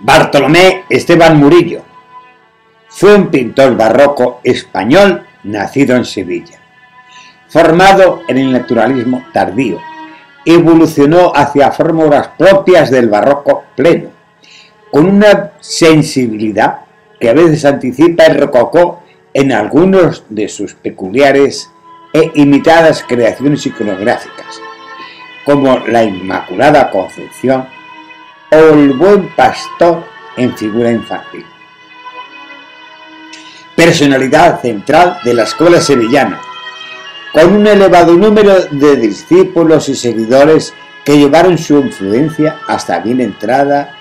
Bartolomé Esteban Murillo fue un pintor barroco español nacido en Sevilla. Formado en el naturalismo tardío, evolucionó hacia fórmulas propias del barroco pleno, con una sensibilidad que a veces anticipa el rococó en algunos de sus peculiares e imitadas creaciones iconográficas, como la Inmaculada Concepción o el Buen Pastor en figura infantil. Personalidad central de la escuela sevillana, con un elevado número de discípulos y seguidores que llevaron su influencia hasta bien entrada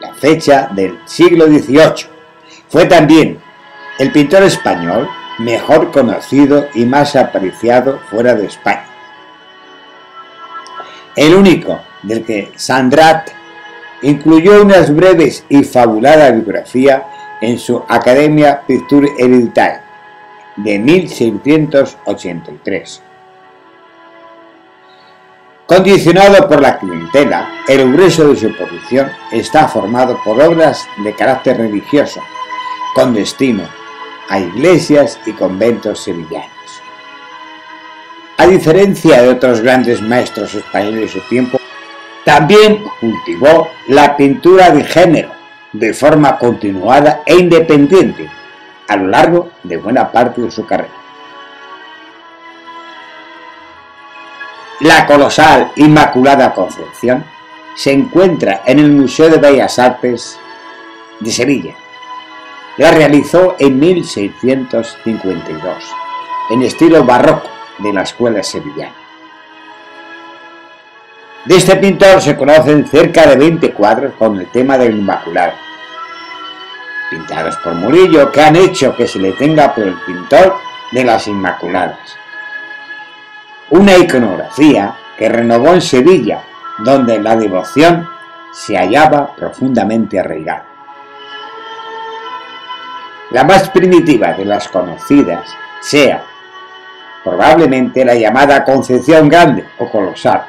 la fecha del siglo XVIII. Fue también el pintor español mejor conocido y más apreciado fuera de España. El único del que Sandrat incluyó unas breves y fabulada biografía en su Academia Picture Hereditaire de 1683. Condicionado por la clientela, el grueso de su producción está formado por obras de carácter religioso, con destino a iglesias y conventos sevillanos. A diferencia de otros grandes maestros españoles de su tiempo, también cultivó la pintura de género de forma continuada e independiente a lo largo de buena parte de su carrera. La colosal Inmaculada Concepción se encuentra en el Museo de Bellas Artes de Sevilla. La realizó en 1652, en estilo barroco de la escuela sevillana. De este pintor se conocen cerca de 20 cuadros con el tema del Inmaculado, pintados por Murillo, que han hecho que se le tenga por el pintor de las Inmaculadas una iconografía que renovó en Sevilla, donde la devoción se hallaba profundamente arraigada. La más primitiva de las conocidas sea probablemente la llamada Concepción Grande o Colosal,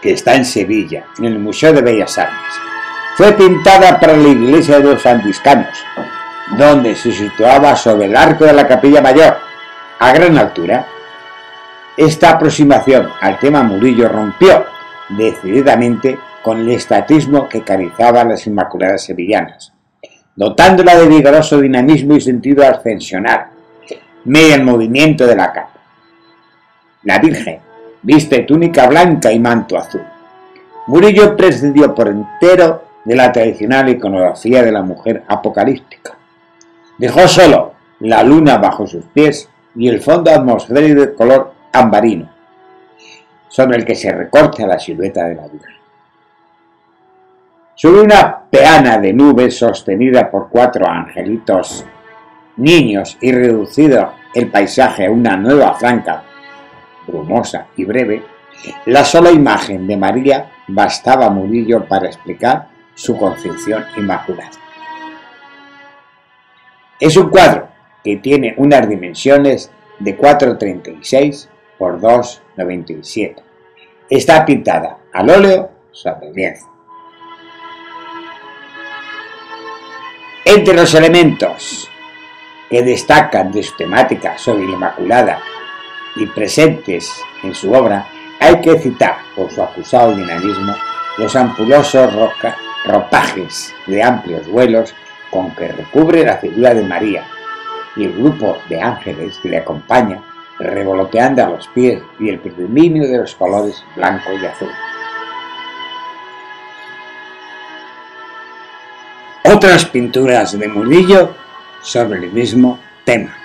que está en Sevilla, en el Museo de Bellas Artes. Fue pintada para la iglesia de los franciscanos, donde se situaba sobre el arco de la capilla mayor, a gran altura, esta aproximación al tema Murillo rompió decididamente con el estatismo que carizaba a las Inmaculadas Sevillanas, dotándola de vigoroso dinamismo y sentido ascensional, medio el movimiento de la capa. La Virgen viste túnica blanca y manto azul. Murillo prescindió por entero de la tradicional iconografía de la mujer apocalíptica. Dejó solo la luna bajo sus pies y el fondo atmosférico de color ambarino, sobre el que se recorta la silueta de la Virgen. Sobre una peana de nubes sostenida por cuatro angelitos niños y reducido el paisaje a una nueva franca, brumosa y breve, la sola imagen de María bastaba a Murillo para explicar su concepción inmaculada. Es un cuadro que tiene unas dimensiones de 4,36 por 2,97. Está pintada al óleo sobre lienzo. Entre los elementos que destacan de su temática sobre la Inmaculada y presentes en su obra, hay que citar, por su acusado dinamismo, los ampulosos ropajes de amplios vuelos con que recubre la figura de María y el grupo de ángeles que le acompaña revoloteando a los pies y el predominio de los colores blanco y azul. Otras pinturas de Murillo sobre el mismo tema.